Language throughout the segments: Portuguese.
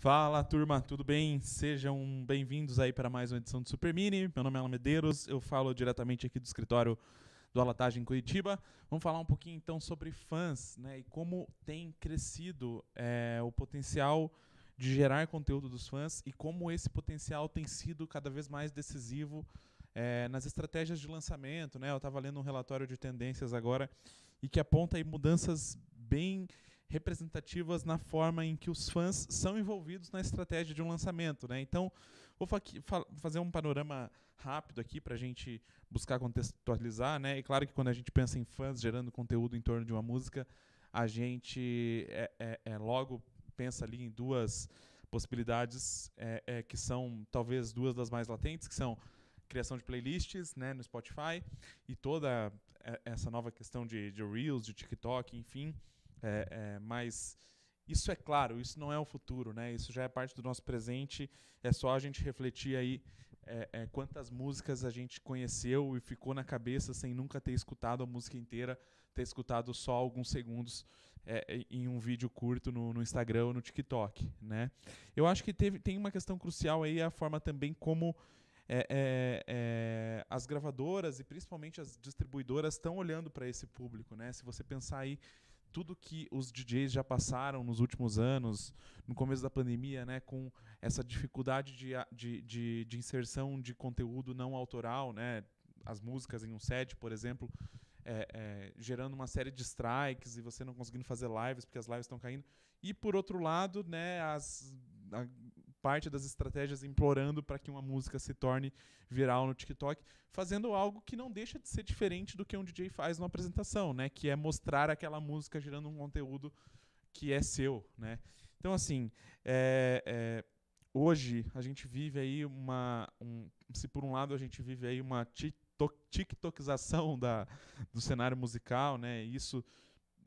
Fala turma, tudo bem? Sejam bem-vindos aí para mais uma edição do Super Mini. Meu nome é Alan Medeiros, eu falo diretamente aqui do escritório do Alatagem em Curitiba. Vamos falar um pouquinho então sobre fãs né, e como tem crescido é, o potencial de gerar conteúdo dos fãs e como esse potencial tem sido cada vez mais decisivo é, nas estratégias de lançamento. Né? Eu estava lendo um relatório de tendências agora e que aponta aí mudanças bem representativas na forma em que os fãs são envolvidos na estratégia de um lançamento. Né? Então, vou fa fa fazer um panorama rápido aqui para a gente buscar contextualizar. Né? E claro que quando a gente pensa em fãs gerando conteúdo em torno de uma música, a gente é, é, é logo pensa ali em duas possibilidades é, é, que são talvez duas das mais latentes, que são criação de playlists né, no Spotify e toda é, essa nova questão de, de Reels, de TikTok, enfim, é, é, mas isso é claro, isso não é o futuro, né? Isso já é parte do nosso presente. É só a gente refletir aí é, é, quantas músicas a gente conheceu e ficou na cabeça sem nunca ter escutado a música inteira, ter escutado só alguns segundos é, em um vídeo curto no, no, Instagram ou no TikTok, né? Eu acho que teve, tem uma questão crucial aí a forma também como é, é, é, as gravadoras e principalmente as distribuidoras estão olhando para esse público, né? Se você pensar aí tudo que os DJs já passaram nos últimos anos, no começo da pandemia, né, com essa dificuldade de, de, de, de inserção de conteúdo não autoral, né, as músicas em um set, por exemplo, é, é, gerando uma série de strikes e você não conseguindo fazer lives porque as lives estão caindo. E por outro lado, né, as, a, parte das estratégias implorando para que uma música se torne viral no TikTok, fazendo algo que não deixa de ser diferente do que um DJ faz numa apresentação, né? Que é mostrar aquela música gerando um conteúdo que é seu, né? Então, assim, é, é, hoje a gente vive aí uma... Um, se por um lado a gente vive aí uma tiktokização da, do cenário musical, né? Isso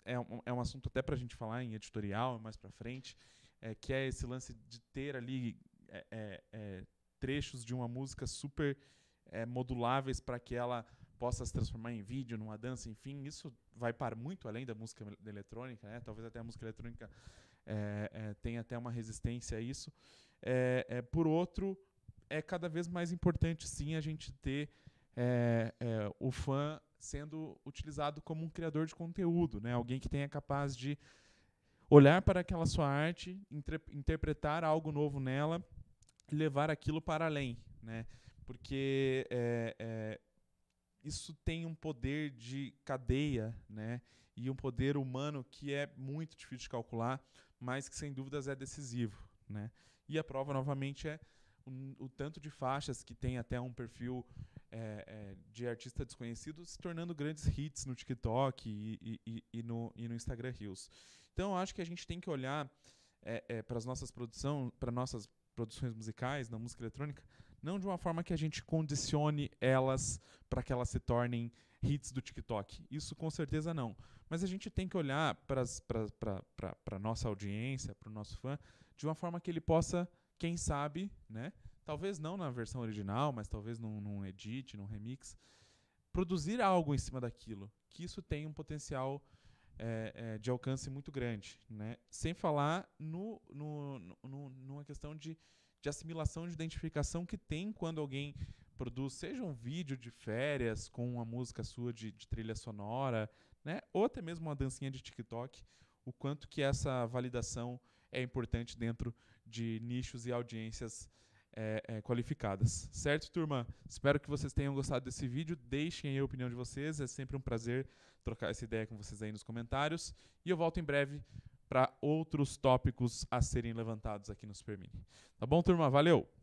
é um, é um assunto até para a gente falar em editorial mais para frente é, que é esse lance de ter ali é, é, é trechos de uma música super é, moduláveis para que ela possa se transformar em vídeo, numa dança, enfim, isso vai para muito além da música eletrônica, né? talvez até a música eletrônica tenha até uma resistência a isso. por outro, é cada vez mais importante sim a gente ter o fã sendo utilizado como um criador de conteúdo, né? alguém que tenha capaz de olhar para aquela sua arte, interpretar algo novo nela e levar aquilo para além, né? Porque é, é, isso tem um poder de cadeia, né? E um poder humano que é muito difícil de calcular, mas que sem dúvidas é decisivo, né? E a prova novamente é o, o tanto de faixas que tem até um perfil é, é, de artista desconhecido se tornando grandes hits no TikTok e, e, e, no, e no Instagram Reels. Então, eu acho que a gente tem que olhar é, é para as nossas produções, para nossas produções musicais na música eletrônica, não de uma forma que a gente condicione elas para que elas se tornem hits do TikTok. Isso com certeza não. Mas a gente tem que olhar para a nossa audiência, para o nosso fã, de uma forma que ele possa, quem sabe, né? Talvez não na versão original, mas talvez num, num edit, num remix, produzir algo em cima daquilo. Que isso tem um potencial é, é, de alcance muito grande. Né? Sem falar no, no, no, numa questão de, de assimilação de identificação que tem quando alguém produz, seja um vídeo de férias com uma música sua de, de trilha sonora, né? ou até mesmo uma dancinha de TikTok, o quanto que essa validação é importante dentro de nichos e audiências é, é, qualificadas. Certo, turma? Espero que vocês tenham gostado desse vídeo. Deixem aí a opinião de vocês. É sempre um prazer trocar essa ideia com vocês aí nos comentários. E eu volto em breve para outros tópicos a serem levantados aqui no Super Mini. Tá bom, turma? Valeu!